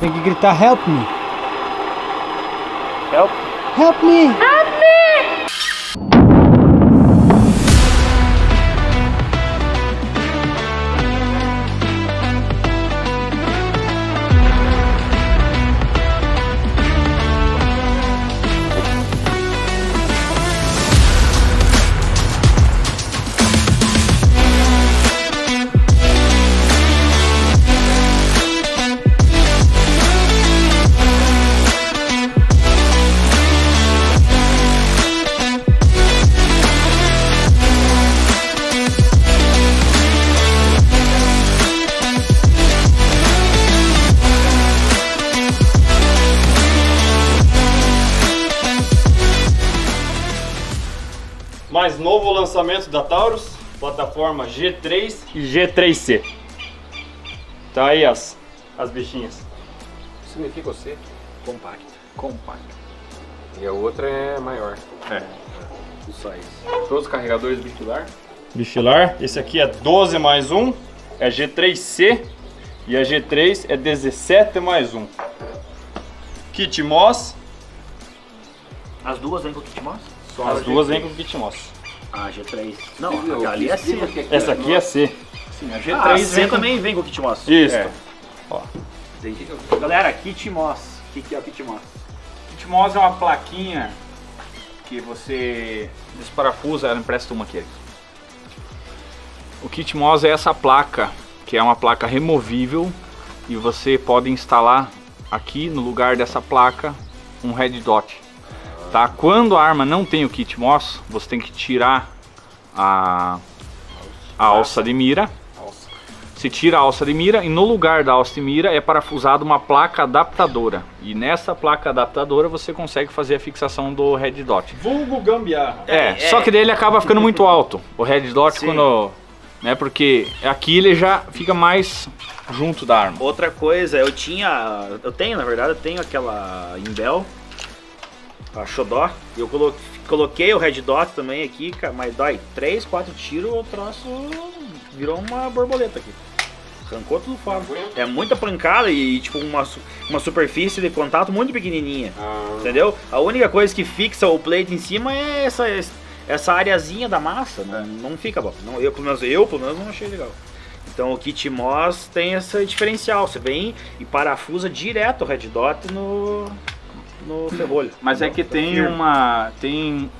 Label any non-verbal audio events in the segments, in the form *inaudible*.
Tem que gritar help me. Help. Help me! Help me. Mais novo lançamento da Taurus, plataforma G3 e G3C. Tá aí as, as bichinhas. Significa o C? Compacto. Compacto. E a outra é maior. É. Só isso. Todos os carregadores bifilar. Bifilar, esse aqui é 12 mais 1, é G3C e a G3 é 17 mais 1. Kit Moss, As duas vêm com kit moss? As a duas G3. vem com Kit Moss. Ah, G3. Não, a ali é C. Que Essa aqui é C. Sim, a G3 ah, a C vem com- também vem com kit moss. Isso. É. Entendi. Galera, kit moss. O que, que é o kit moss? Kit Moss é uma plaquinha que você desparafusa, ela empresta uma aqui. O Kit Moss é essa placa, que é uma placa removível e você pode instalar aqui no lugar dessa placa um red dot. Tá? Quando a arma não tem o Kit Moss, você tem que tirar a, a alça de mira. Você tira a alça de mira e no lugar da alça de mira é parafusada uma placa adaptadora. E nessa placa adaptadora você consegue fazer a fixação do red dot. Vulgo gambiarra. É, É, só é. que daí ele acaba ficando muito alto. O red dot Sim. quando, né, porque aqui ele já fica mais junto da arma. Outra coisa, eu tinha. Eu tenho, na verdade, eu tenho aquela Imbel, a Xodó. e Eu colo- coloquei o Red Dot também aqui, cara, mas dói 3, 4 tiros, o troço virou uma borboleta aqui. Arrancou tudo fora. É muita pancada e tipo uma, uma superfície de contato muito pequenininha. Ah, Entendeu? A única coisa que fixa o plate em cima é essa, essa areazinha da massa. Não, não fica bom. Não, eu, pelo menos, eu, pelo menos, não achei legal. Então o kit Moss tem esse diferencial. Você vem e parafusa direto o red dot no, no ferrolho. Mas é que tem firme. uma. tem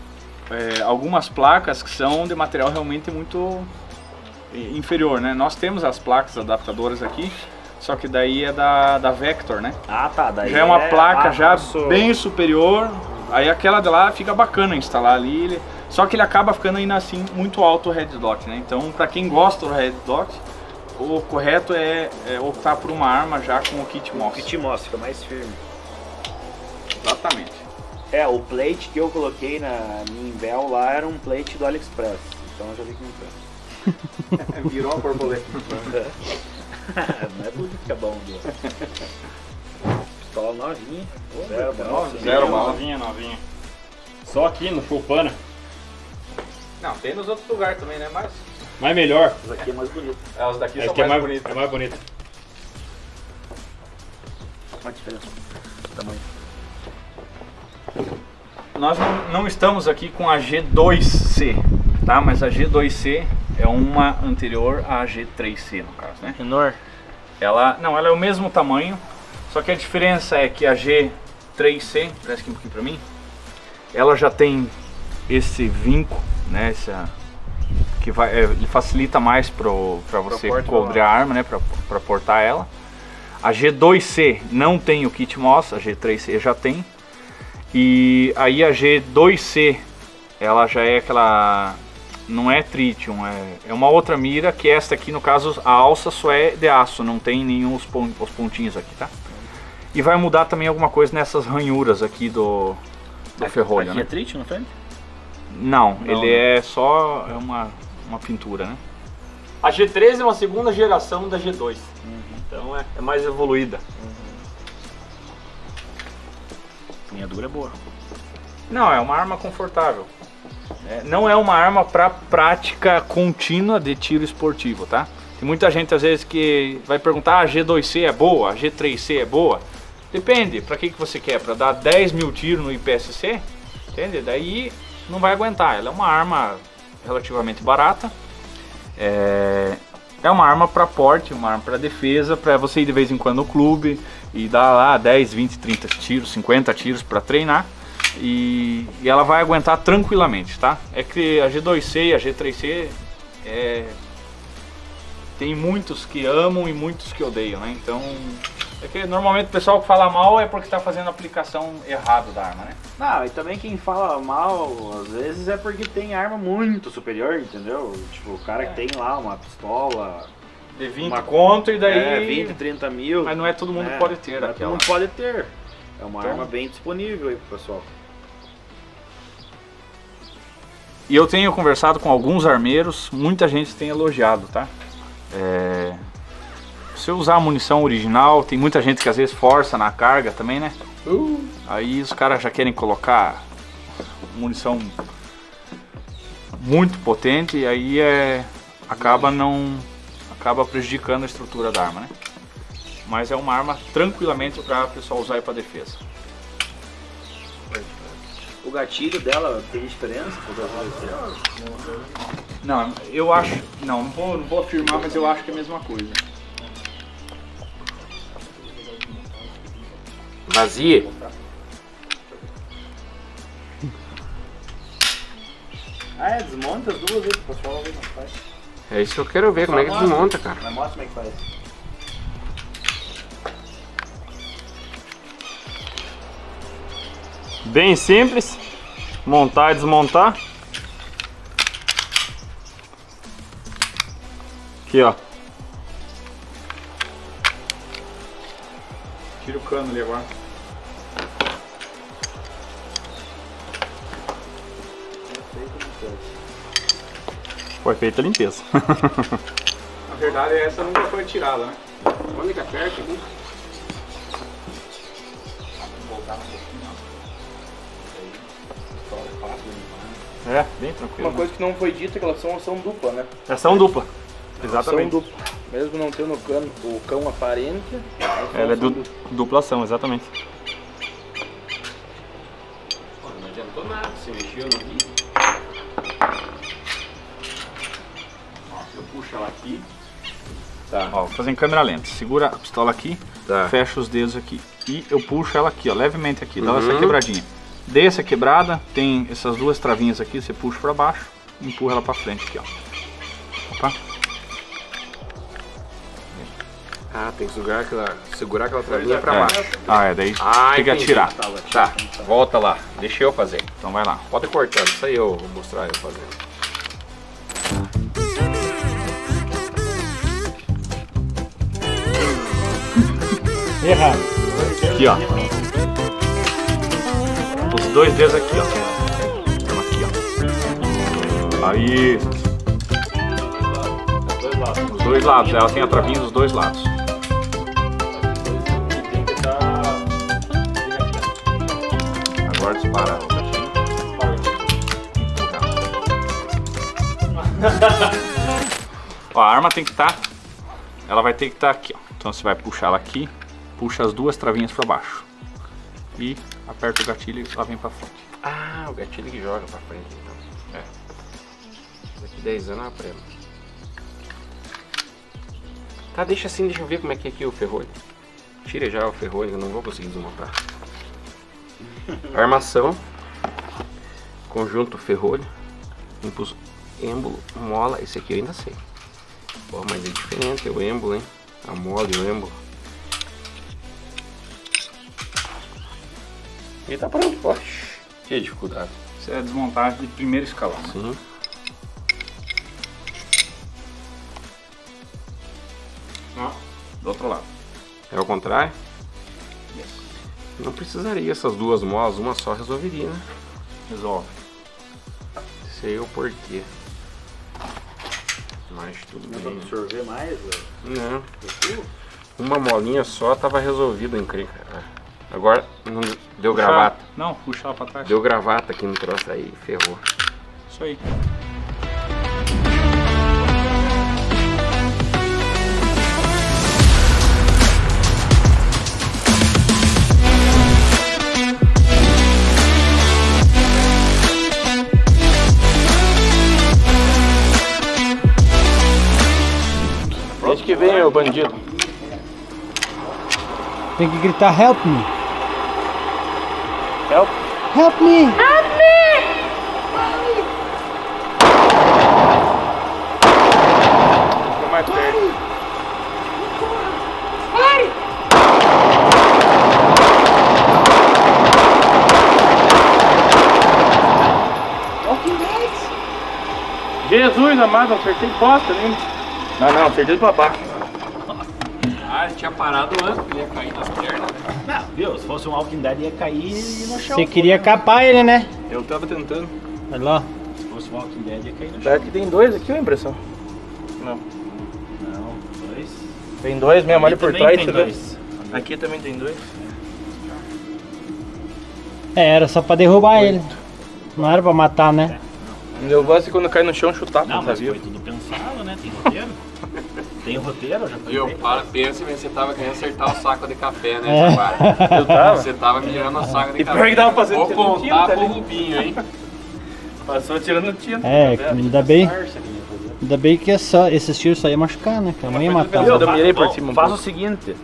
é, algumas placas que são de material realmente muito inferior, né? Nós temos as placas adaptadoras aqui, só que daí é da, da Vector, né? Ah, tá. Daí já é uma placa ah, já nosso- bem superior. Aí aquela de lá fica bacana instalar ali. ele- Só que ele acaba ficando ainda assim muito alto o red dot, né? Então, para quem gosta do red dot, o correto é, é optar por uma arma já com o kit O Moss. kit Moss fica mais firme. Exatamente. É, o plate que eu coloquei na minha Imbel lá era um plate do AliExpress. Então eu já vi que não presta. *laughs* virou uma borboleta. *laughs* não é tudo que fica bom, viu? Pistola novinha. Pô, Zero bala. você Zero bala. Novinha, novinha. Só aqui no Chupana. Não, tem nos outros lugares também, né? Mas Mas melhor. Essa aqui é mais bonita. elas daqui Essa são aqui é mais, mais, bonitas. é mais bonita. Olha a diferença. Tamanho. Nós não, não estamos aqui com a G2C, tá? Mas a G2C é uma anterior à G3C, no caso, né? Menor. Ela, não, ela é o mesmo tamanho, só que a diferença é que a G3C, parece aqui um pouquinho pra mim, ela já tem esse vinco, né? Essa, que vai, é, ele facilita mais pro, pra você cobrir a arma, né? Pra portar ela. A G2C não tem o kit Moss, a G3C já tem. E aí a G2C, ela já é aquela. Não é tritium, é, é uma outra mira que esta aqui, no caso, a alça só é de aço, não tem nenhum os, pon- os pontinhos aqui, tá? E vai mudar também alguma coisa nessas ranhuras aqui do, do ferrolho, Aqui é né? na frente? Não, Não, ele né? é só é uma, uma pintura, né? A G3 é uma segunda geração da G2. Então é, é mais evoluída. Minha dura é boa. Não, é uma arma confortável. É, não é uma arma para prática contínua de tiro esportivo, tá? Tem muita gente às vezes que vai perguntar: ah, a G2C é boa, a G3C é boa. Depende, para que, que você quer? Para dar 10 mil tiros no IPSC? Entende? Daí não vai aguentar. Ela é uma arma relativamente barata. É, é uma arma para porte, uma arma para defesa, para você ir de vez em quando no clube e dar lá 10, 20, 30 tiros, 50 tiros para treinar. E, e, ela vai aguentar tranquilamente, tá? É que a G2C e a G3C é, tem muitos que amam e muitos que odeiam, né? Então, é que normalmente o pessoal que fala mal é porque está fazendo a aplicação errada da arma, né? Não, e também quem fala mal, às vezes é porque tem arma muito superior, entendeu? Tipo, o cara É. que tem lá uma pistola, De 20 Uma- conto e daí. é, 20, 30 mil. Mas não é todo mundo né? que pode ter Não é aquela. Todo mundo pode ter. É uma Então- arma bem disponível aí pro pessoal. E eu tenho conversado com alguns armeiros, muita gente tem elogiado, tá? É... Se usar a munição original, tem muita gente que às vezes força na carga também, né? Aí os caras já querem colocar munição muito potente e aí é acaba não acaba prejudicando a estrutura da arma, né? Mas é uma arma tranquilamente para o pessoal usar para defesa. O gatilho dela tem diferença? Não, eu acho. Não, não vou, não vou afirmar, mas eu acho que é a mesma coisa. Vazia. Ah, é, desmonta as duas aí pro pessoal ver como faz. É isso que eu quero ver, como é que mostra. desmonta, cara. Mas mostra como é que faz. Bem simples. Montar e desmontar. Aqui, ó. Tira o cano ali agora. Foi feita a limpeza. *laughs* Na verdade, essa nunca foi tirada, né? Onde que aperta aqui? É, bem tranquilo. Uma coisa que não foi dita é que elas são ação dupla, né? Ação dupla. Ação Exatamente. dupla. Mesmo não tendo o cano, o cão aparente, são Ela é ação du dupla. dupla ação, exatamente. Não adiantou nada, você mexeu no Eu puxo ela aqui. Tá. Ó, vou fazer em câmera lenta. Segura a pistola aqui, Tá. fecha os dedos aqui. E eu puxo ela aqui, ó, levemente aqui. Dá essa Uhum. quebradinha. Dei essa quebrada, tem essas duas travinhas aqui, você puxa pra baixo e empurra ela pra frente aqui, ó. Opa. Ah, tem que segurar aquela, segurar aquela travinha pra É. baixo. Ah, é, daí Ah, tem que atirar. Tá, volta lá. Deixa eu fazer. Então vai lá. Pode cortar, isso aí eu vou mostrar eu fazendo. Errado. Aqui, ó. Os dois dedos aqui, ó. Aqui, ó. Aí. Os dois lados. Ela tem a travinha dos dois lados. Agora dispara. Ó, a arma tem que estar. Ela vai ter que estar aqui, ó. Então você vai puxar ela aqui, puxa as duas travinhas para baixo. E aperta o gatilho e ela vem para frente. Ah, o gatilho que joga pra frente então. É. Daqui 10 anos eu aprendo. Tá, deixa assim, deixa eu ver como é que é aqui o ferrolho. Tira já o ferrolho, eu não vou conseguir desmontar. *laughs* Armação. Conjunto ferrolho. Impulso. Êmbolo, mola. Esse aqui eu ainda sei. Pô, mas é diferente, é o êmbolo, hein? A mola e o êmbolo. E tá pronto, pode. Que dificuldade. Isso é desmontagem de primeiro escalão. né? Sim. Ó, do outro lado. É o contrário? Não precisaria essas duas molas, uma só resolveria, né? Resolve. Sei o porquê. Mas tudo Não pra bem. absorver mais, velho. Não. Uma molinha só tava encrenca. É. Agora não deu puxar. gravata. Não, puxar pra trás. Deu gravata aqui no troço aí, ferrou. Isso aí. Onde que vem, meu bandido? Tem que gritar help me. Help. Help me. Fica mais perto. Jesus amado, acertei bosta ali. Não, não, acertei pra baixo. Ah, ele tinha parado antes, ele ia cair nas pernas. Não, viu? Se fosse um Walking Dead ia cair no chão. Você queria capar ele, né? Eu tava tentando. Olha lá. Se fosse um Walking Dead ia cair no chão. Parece que tem dois aqui, a impressão. Não. Não, dois. Tem dois mesmo, olha por trás, tem dois. Aqui também tem dois. É, era só pra derrubar ele. Não era pra matar, né? Eu gosto de quando cai no chão chutar, Não, tá mas vivo? foi tudo pensado, né? Tem roteiro. Tem roteiro, já foi Viu? Para, pensa, mas você tava querendo acertar o saco de café, né, É. Jaguar? Eu tava. Você tava mirando o saco de E café. pior que tava fazendo Vou tirando contar tinta pro ali. Rubinho, hein? *laughs* Passou tirando tinta. É, vendo? ainda bem, que ainda bem que é só, esses tiros só ia machucar, né? cara? Não ia matar. Eu mirei por Bom, cima um Faz pouco. o seguinte,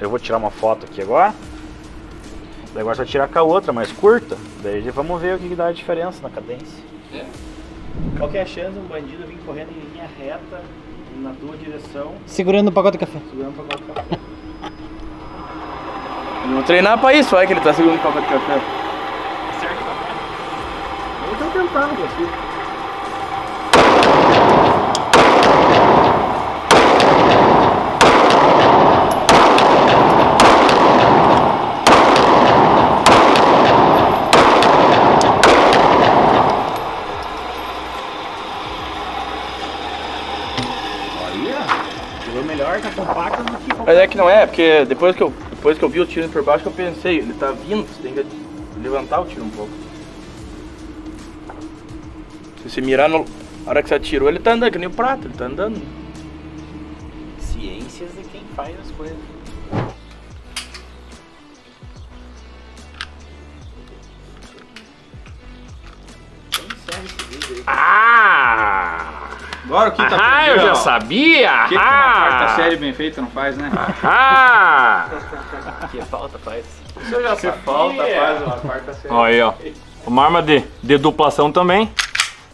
eu vou tirar uma foto aqui agora. Daí agora você vai tirar com a outra, mais curta. Daí vamos ver o que, que dá a diferença na cadência. É. Qual que é a chance de um bandido vir correndo em linha reta na tua direção, Segurando o pacote de café. segurando pra colocar café? *laughs* Vou treinar pra isso, vai que ele tá segurando o copo de café. Eu tô tentando, assim. Tirou melhor, tá compacto do que Mas é que não é, porque depois que eu, depois que eu vi o tiro por baixo, que eu pensei, ele tá vindo, você tem que levantar o tiro um pouco. Se você mirar no, na hora que você atirou, ele tá andando, que nem o prato, ele tá andando. ciências de quem faz as coisas. Ah! Agora o quinta Ah, eu já sabia! O que, que uma quarta Ah! série bem feita não faz, né? Ah! *laughs* Que falta faz. Isso eu já sabia. falta faz uma quarta série. Ó aí, ó. Uma arma de, de duplação também.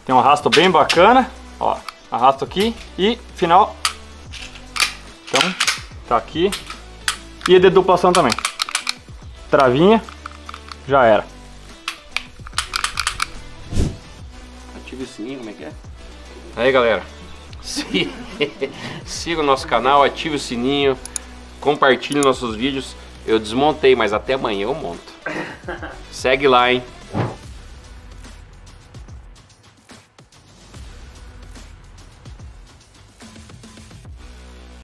Tem um arrasto bem bacana. Ó, arrasto aqui e final. Então, tá aqui. E é de duplação também. Travinha. Já era. Ative o sininho, como é que é? Aí galera, *laughs* siga o nosso canal, ative o sininho, compartilhe nossos vídeos. Eu desmontei, mas até amanhã eu monto. Segue lá, hein?